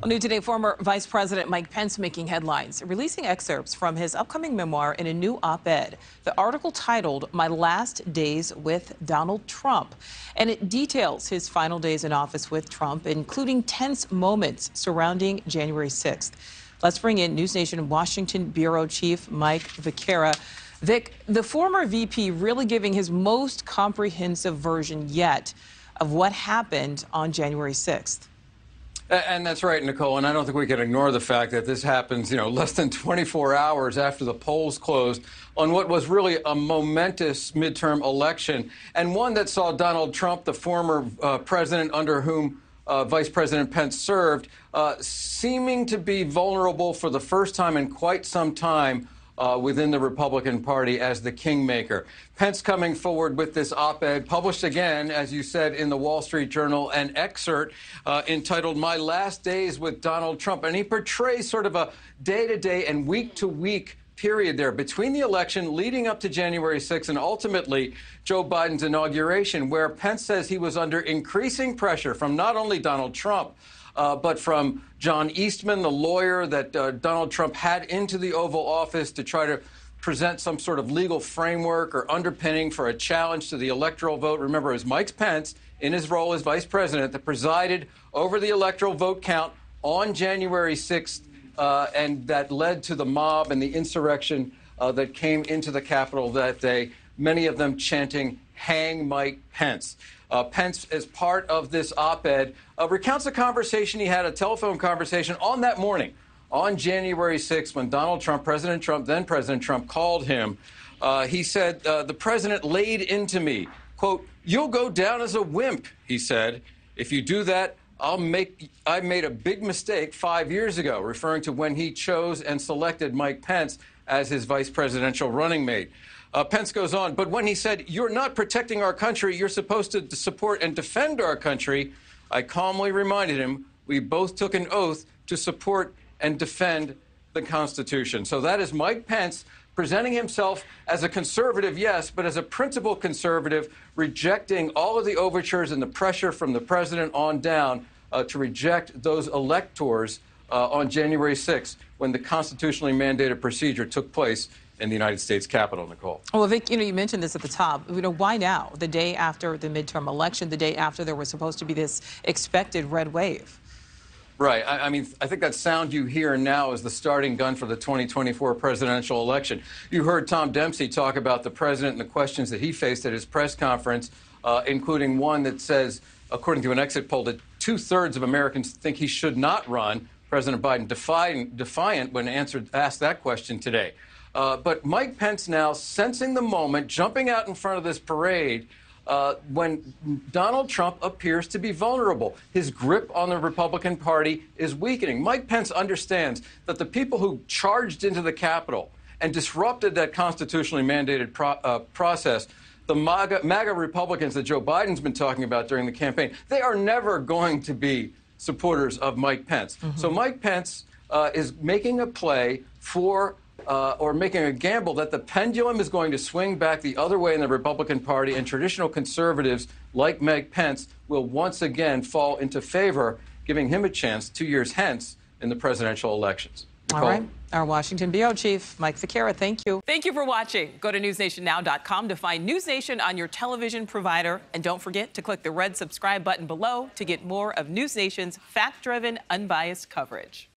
Well, new today, former Vice President Mike Pence making headlines, releasing excerpts from his upcoming memoir in a new op ed. The article titled My Last Days with Donald Trump. And it details his final days in office with Trump, including tense moments surrounding January 6th. Let's bring in News Nation Washington Bureau Chief Mike Viqueira. Vic, the former VP really giving his most comprehensive version yet of what happened on January 6th. And that's right, Nichole. And I don't think we can ignore the fact that this happens, you know, less than 24 hours after the polls closed on what was really a momentous midterm election and one that saw Donald Trump, the former uh, president under whom uh, Vice President Pence served, uh, seeming to be vulnerable for the first time in quite some time uh, within the Republican Party as the kingmaker. Pence coming forward with this op ed, published again, as you said, in the Wall Street Journal, an excerpt uh, entitled My Last Days with Donald Trump. And he portrays sort of a day to day and week to week period there between the election leading up to January 6th and ultimately Joe Biden's inauguration, where Pence says he was under increasing pressure from not only Donald Trump, uh, but from John Eastman, the lawyer that uh, Donald Trump had into the Oval Office to try to present some sort of legal framework or underpinning for a challenge to the electoral vote. Remember, it was Mike Pence in his role as vice president that presided over the electoral vote count on January 6th, uh, and that led to the mob and the insurrection uh, that came into the Capitol that day, many of them chanting, Hang Mike Pence. Uh, Pence, as part of this op ed, uh, recounts a conversation he had, a telephone conversation on that morning, on January 6th, when Donald Trump, President Trump, then President Trump, called him. Uh, he said, uh, The president laid into me, quote, You'll go down as a wimp, he said. If you do that, I'll make, I made a big mistake five years ago, referring to when he chose and selected Mike Pence as his vice presidential running mate. Uh, Pence goes on, but when he said, You're not protecting our country, you're supposed to support and defend our country, I calmly reminded him we both took an oath to support and defend the Constitution. So that is Mike Pence presenting himself as a conservative, yes, but as a principal conservative, rejecting all of the overtures and the pressure from the president on down uh, to reject those electors uh, on January 6th when the constitutionally mandated procedure took place in the United States Capitol, Nichole. Well, Vic, you know, you mentioned this at the top. You know, why now? The day after the midterm election, the day after there was supposed to be this expected red wave. Right. I, I, mean, I think that sound you hear now is the starting gun for the 2024 presidential election. You heard Tom Dempsey talk about the president and the questions that he faced at his press conference, uh, including one that says, according to an exit poll, that two thirds of Americans think he should not run. President Biden defiant, defiant when answered, asked that question today. Uh, but Mike Pence now sensing the moment, jumping out in front of this parade uh, when Donald Trump appears to be vulnerable. His grip on the Republican Party is weakening. Mike Pence understands that the people who charged into the Capitol and disrupted that constitutionally mandated pro uh, process the MAGA, MAGA, Republicans that Joe Biden's been talking about during the campaign, they are never going to be supporters of Mike Pence. Mm -hmm. So Mike Pence uh, is making a play for uh, or making a gamble that the pendulum is going to swing back the other way in the Republican Party, and traditional conservatives like Meg Pence will once again fall into favor, giving him a chance two years hence in the presidential elections. Nichole? All right. Our Washington Bureau Chief, Mike Viqueira, thank you. Thank you for watching. Go to newsnationnow.com to find News Nation on your television provider. And don't forget to click the red subscribe button below to get more of News Nation's fact driven, unbiased coverage.